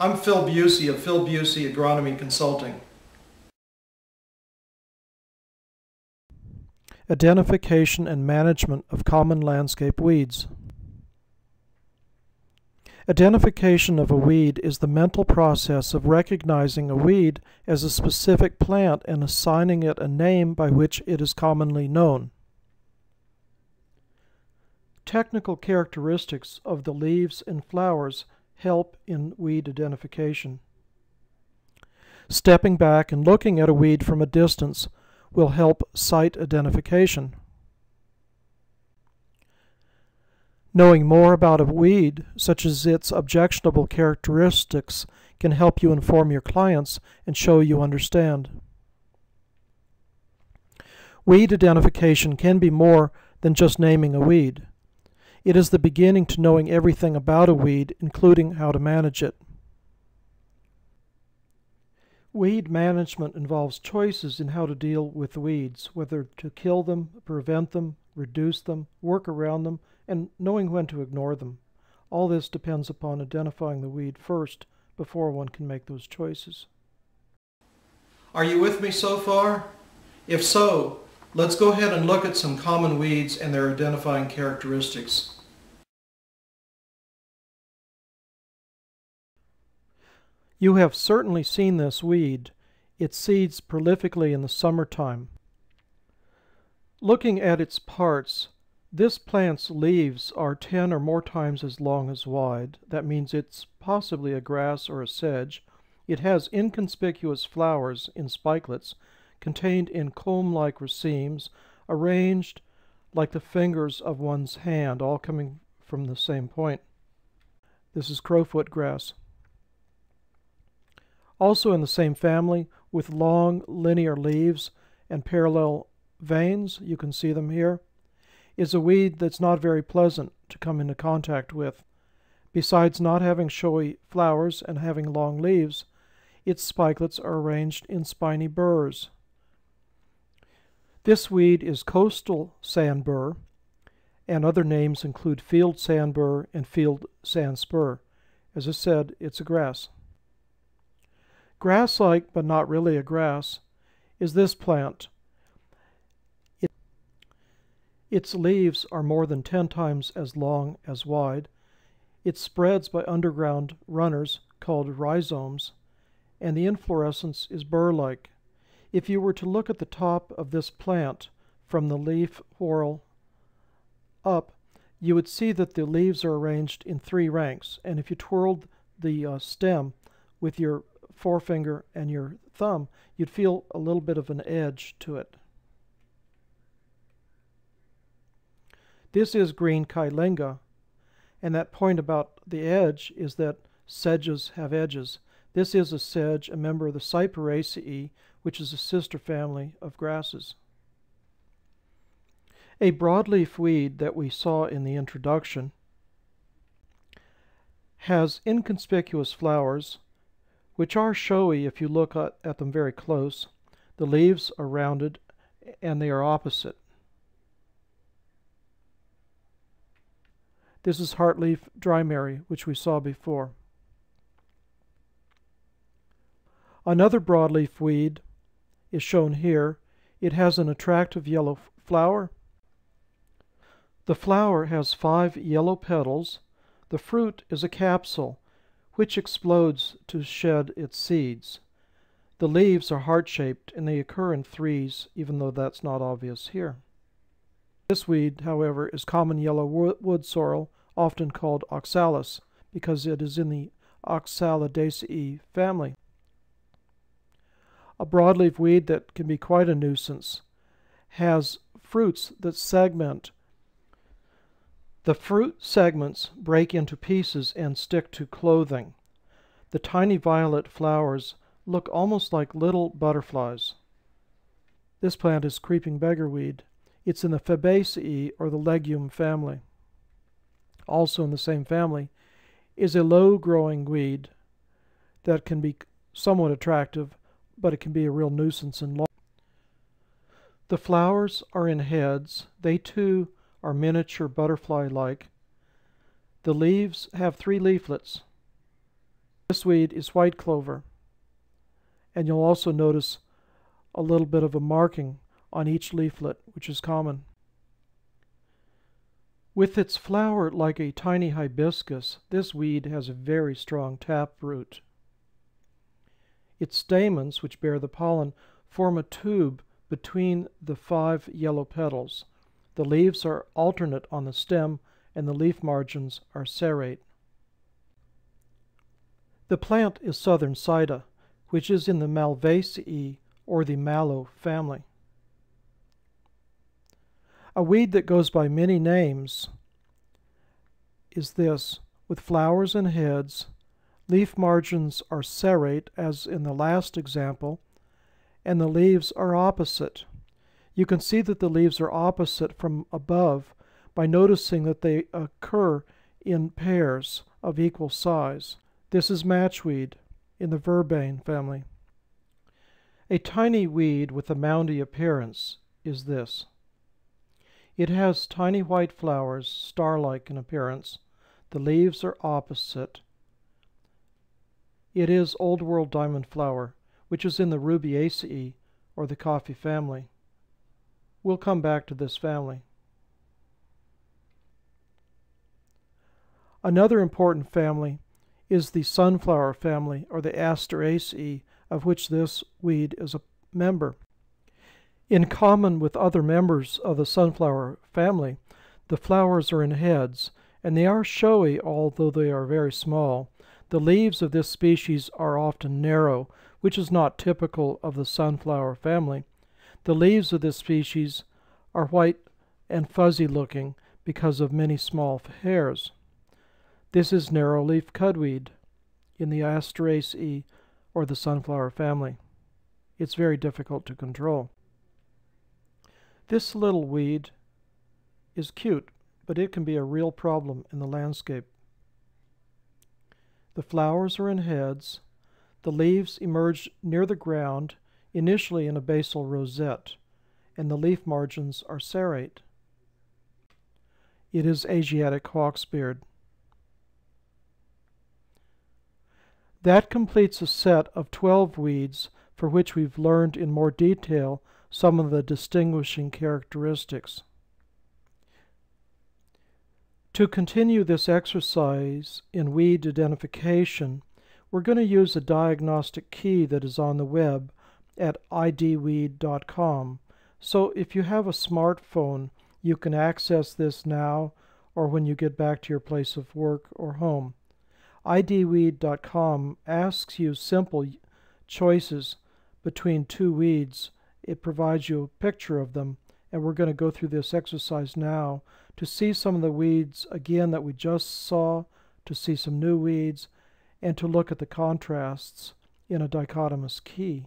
I'm Phil Busey of Phil Busey Agronomy Consulting. Identification and management of common landscape weeds. Identification of a weed is the mental process of recognizing a weed as a specific plant and assigning it a name by which it is commonly known. Technical characteristics of the leaves and flowers help in weed identification. Stepping back and looking at a weed from a distance will help sight identification. Knowing more about a weed, such as its objectionable characteristics, can help you inform your clients and show you understand. Weed identification can be more than just naming a weed. It is the beginning to knowing everything about a weed, including how to manage it. Weed management involves choices in how to deal with weeds, whether to kill them, prevent them, reduce them, work around them, and knowing when to ignore them. All this depends upon identifying the weed first before one can make those choices. Are you with me so far? If so, let's go ahead and look at some common weeds and their identifying characteristics. You have certainly seen this weed. It seeds prolifically in the summertime. Looking at its parts, this plant's leaves are 10 or more times as long as wide. That means it's possibly a grass or a sedge. It has inconspicuous flowers in spikelets contained in comb-like racemes arranged like the fingers of one's hand, all coming from the same point. This is crowfoot grass. Also in the same family, with long linear leaves and parallel veins, you can see them here, is a weed that's not very pleasant to come into contact with. Besides not having showy flowers and having long leaves, its spikelets are arranged in spiny burrs. This weed is coastal sand burr, and other names include field sand burr and field sand spur. As I said, it's a grass. Grass-like, but not really a grass, is this plant. It, its leaves are more than 10 times as long as wide. It spreads by underground runners called rhizomes, and the inflorescence is burr-like. If you were to look at the top of this plant from the leaf whorl up, you would see that the leaves are arranged in three ranks, and if you twirled the uh, stem with your forefinger and your thumb, you'd feel a little bit of an edge to it. This is green kyllinga, and that point about the edge is that sedges have edges. This is a sedge, a member of the Cyperaceae, which is a sister family of grasses. A broadleaf weed that we saw in the introduction has inconspicuous flowers which are showy if you look at, them very close. The leaves are rounded and they are opposite. This is heartleaf drymary, which we saw before. Another broadleaf weed is shown here. It has an attractive yellow flower. The flower has five yellow petals. The fruit is a capsule which explodes to shed its seeds. The leaves are heart-shaped and they occur in threes, even though that's not obvious here. This weed, however, is common yellow wood sorrel, often called oxalis, because it is in the Oxalidaceae family. A broadleaf weed that can be quite a nuisance has fruits that segment the fruit segments break into pieces and stick to clothing. The tiny violet flowers look almost like little butterflies. This plant is creeping beggarweed. It's in the Fabaceae or the legume family. Also in the same family is a low-growing weed that can be somewhat attractive, but it can be a real nuisance in lawn. The flowers are in heads. They too are miniature butterfly-like. The leaves have three leaflets. This weed is white clover. And you'll also notice a little bit of a marking on each leaflet, which is common. With its flower like a tiny hibiscus, this weed has a very strong taproot. Its stamens, which bear the pollen, form a tube between the five yellow petals. The leaves are alternate on the stem and the leaf margins are serrate. The plant is southern sida, which is in the Malvaceae or the mallow family. A weed that goes by many names is this, with flowers and heads. Leaf margins are serrate, as in the last example, and the leaves are opposite. You can see that the leaves are opposite from above by noticing that they occur in pairs of equal size. This is matchweed in the verbena family. A tiny weed with a moundy appearance is this. It has tiny white flowers, star-like in appearance. The leaves are opposite. It is Old World diamond flower, which is in the Rubiaceae, or the coffee family. We'll come back to this family. Another important family is the sunflower family, or the Asteraceae, of which this weed is a member. In common with other members of the sunflower family, the flowers are in heads, and they are showy although they are very small. The leaves of this species are often narrow, which is not typical of the sunflower family. The leaves of this species are white and fuzzy looking because of many small hairs. This is narrow-leaf cudweed in the Asteraceae or the sunflower family. It's very difficult to control. This little weed is cute, but it can be a real problem in the landscape. The flowers are in heads. The leaves emerge near the ground, initially in a basal rosette, and the leaf margins are serrate. It is Asiatic hawksbeard. That completes a set of 12 weeds for which we've learned in more detail some of the distinguishing characteristics. To continue this exercise in weed identification, we're going to use a diagnostic key that is on the web at idweed.com. So if you have a smartphone, you can access this now or when you get back to your place of work or home idweed.com asks you simple choices between two weeds. It provides you a picture of them, and we're going to go through this exercise now to see some of the weeds again that we just saw, to see some new weeds, and to look at the contrasts in a dichotomous key.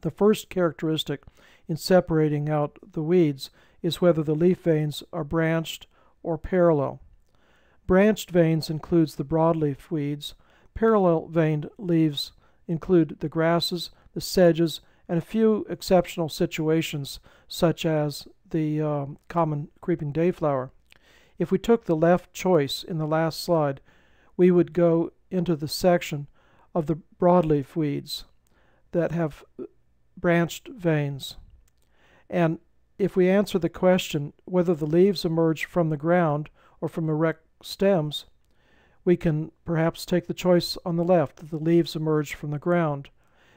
The first characteristic in separating out the weeds is whether the leaf veins are branched or parallel. Branched veins includes the broadleaf weeds. Parallel veined leaves include the grasses, the sedges, and a few exceptional situations such as the um, common creeping dayflower. If we took the left choice in the last slide, we would go into the section of the broadleaf weeds that have branched veins. And if we answer the question whether the leaves emerge from the ground or from erect stems, we can perhaps take the choice on the left that the leaves emerge from the ground.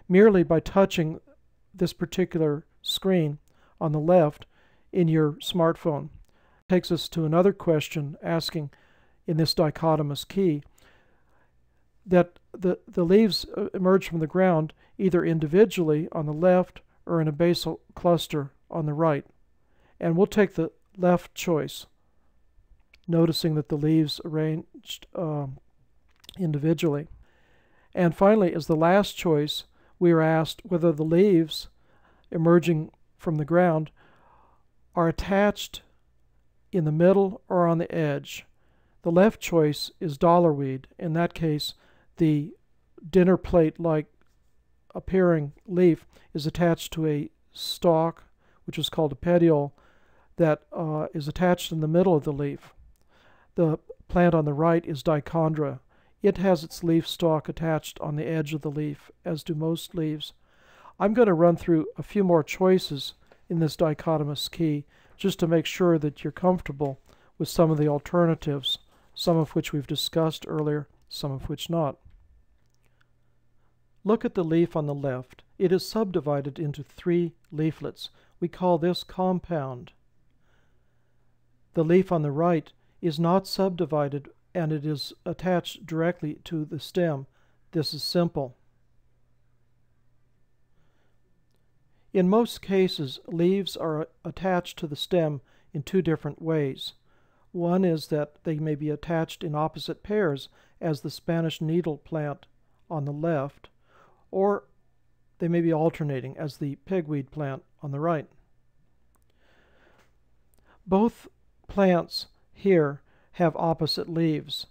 Merely by touching this particular screen on the left in your smartphone takes us to another question asking in this dichotomous key that the, the leaves uh, emerge from the ground either individually on the left or in a basal cluster on the right. And we'll take the left choice noticing that the leaves arranged um, individually. And finally, as the last choice, we are asked whether the leaves emerging from the ground are attached in the middle or on the edge. The left choice is dollarweed. In that case, the dinner plate like appearing leaf is attached to a stalk, which is called a petiole, that uh, is attached in the middle of the leaf. The plant on the right is Dichondra. It has its leaf stalk attached on the edge of the leaf, as do most leaves. I'm going to run through a few more choices in this dichotomous key just to make sure that you're comfortable with some of the alternatives, some of which we've discussed earlier, some of which not. Look at the leaf on the left. It is subdivided into three leaflets. We call this compound. The leaf on the right is not subdivided and it is attached directly to the stem. This is simple. In most cases, leaves are attached to the stem in two different ways. One is that they may be attached in opposite pairs, as the Spanish needle plant on the left, or they may be alternating, as the pigweed plant on the right. Both plants here have opposite leaves,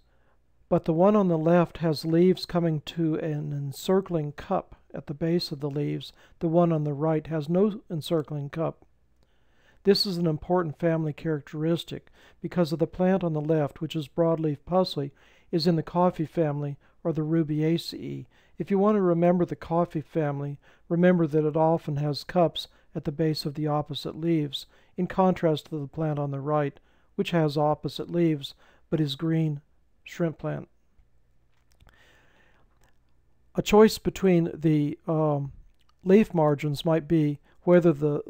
but the one on the left has leaves coming to an encircling cup at the base of the leaves. The one on the right has no encircling cup. This is an important family characteristic because of the plant on the left, which is broadleaf parsley, is in the coffee family or the Rubiaceae. If you want to remember the coffee family, remember that it often has cups at the base of the opposite leaves, in contrast to the plant on the right, which has opposite leaves but is green shrimp plant. A choice between the um, leaf margins might be whether the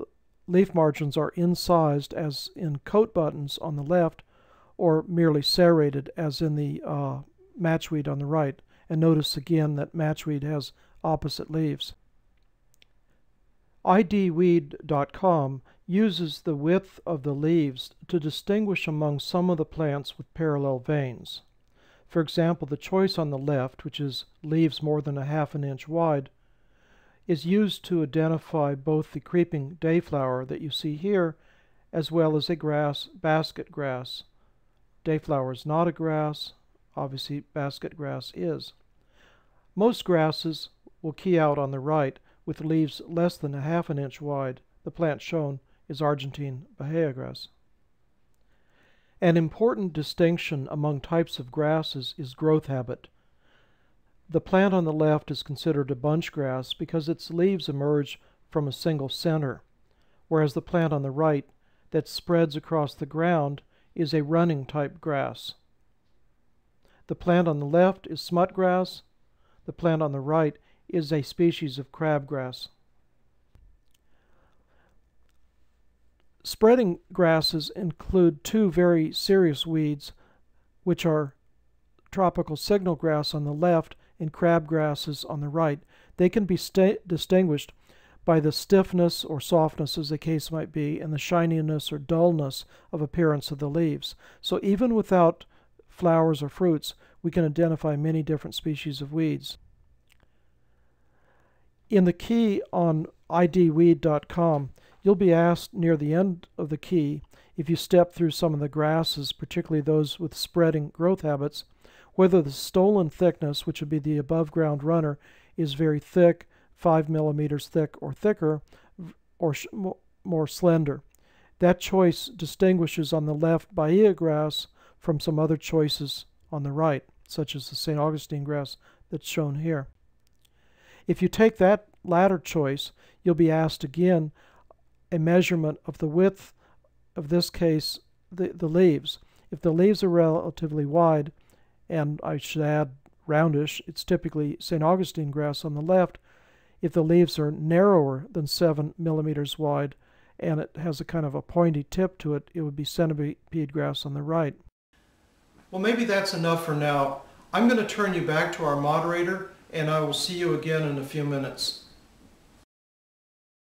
leaf margins are incised as in coat buttons on the left or merely serrated as in the uh, matchweed on the right. And notice again that matchweed has opposite leaves. idweed.com uses the width of the leaves to distinguish among some of the plants with parallel veins. For example, the choice on the left, which is leaves more than a half an inch wide, is used to identify both the creeping dayflower that you see here as well as a grass, basket grass. Dayflower is not a grass, obviously basket grass is. Most grasses will key out on the right with leaves less than a half an inch wide, the plant shown is Argentine Bahia grass. An important distinction among types of grasses is growth habit. The plant on the left is considered a bunch grass because its leaves emerge from a single center, whereas the plant on the right that spreads across the ground is a running type grass. The plant on the left is smut grass. The plant on the right is a species of crabgrass. Spreading grasses include two very serious weeds, which are tropical signal grass on the left and crabgrasses on the right. They can be distinguished by the stiffness or softness, as the case might be, and the shininess or dullness of appearance of the leaves. So even without flowers or fruits, we can identify many different species of weeds. In the key on idweed.com, You'll be asked near the end of the key, if you step through some of the grasses, particularly those with spreading growth habits, whether the stolon thickness, which would be the above ground runner, is very thick, 5 millimeters thick or thicker, or more slender. That choice distinguishes on the left Bahia grass from some other choices on the right, such as the St. Augustine grass that's shown here. If you take that latter choice, you'll be asked again a measurement of the width of this case the, the leaves. If the leaves are relatively wide, and I should add roundish, it's typically St. Augustine grass on the left. If the leaves are narrower than 7 millimeters wide and it has a kind of a pointy tip to it, it would be centipede grass on the right. Well, maybe that's enough for now. I'm going to turn you back to our moderator and I will see you again in a few minutes.